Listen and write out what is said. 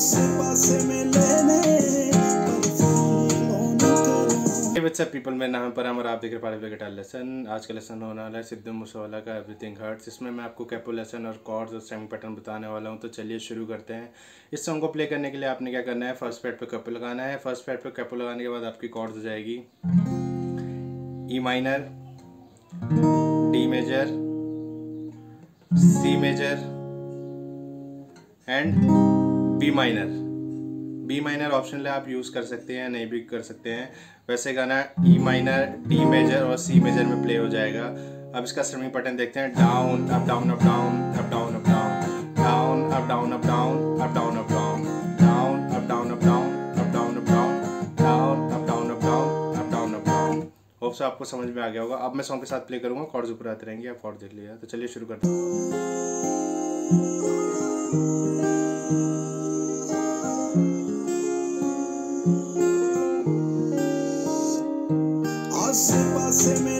पर up, people? मेरा नाम है और आप देख रहे हैं गिटार लेसन। आज का लेसन होने वाला है सिद्धू मूसेवाला का एवरीथिंग हर्ट्स इसमें मैं आपको कैपो लेसन और कॉर्ड्स और सेमी पैटर्न बताने वाला हूँ। तो चलिए शुरू करते हैं। इस सॉन्ग को प्ले करने के लिए आपने क्या करना है? फ़र्स्ट पैड पे कैपो लगाना है। फ़र्स्ट पैड पे कैपो लगाने के बाद आपकी कॉर्ड्स हो जाएगी। E minor D major C major and B minor B minor optional आप यूज़ कर सकते हैं नहीं भी कर सकते हैं वैसे गाना ई माइनर डी मेजर और सी मेजर में प्ले हो जाएगा अब इसका स्ट्रिंग पैटर्न देखते हैं down up down up down up down up down down up down up down up down up down down up down up down up down up down down up down up down up down up down hope से आपको समझ में आ गया होगा अब मैं song के साथ प्ले करूँगा कॉर्ड्स ऊपर आते रहेंगे आप कॉर्ड देख लिया तो चलिए शुरू करते हैं passei, passei melhor.